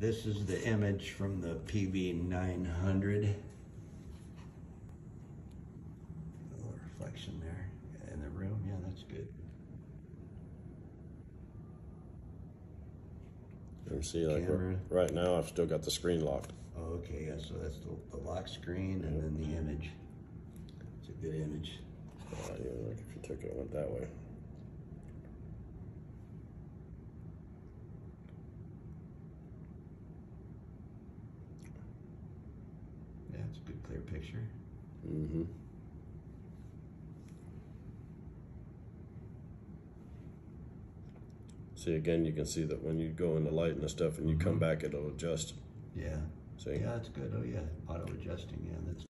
This is the image from the PV900. A little reflection there in the room. Yeah, that's good. You can see, like, Camera. right now, I've still got the screen locked. Oh, okay, yeah, so that's the, the lock screen and then the image. It's a good image. Oh, know, like if you took it went that way. It's a good clear picture. Mm-hmm. See, again, you can see that when you go in the light and the stuff and you come back, it'll adjust. Yeah. See? Yeah, that's good. Oh, yeah. Auto adjusting. Yeah, that's